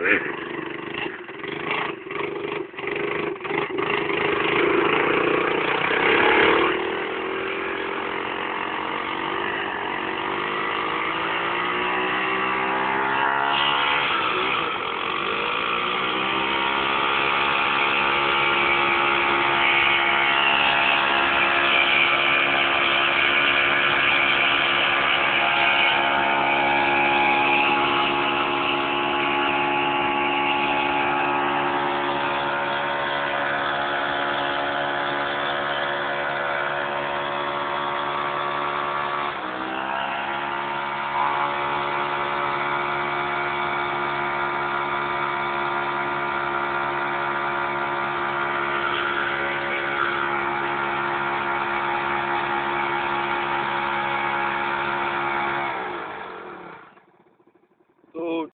Grazie.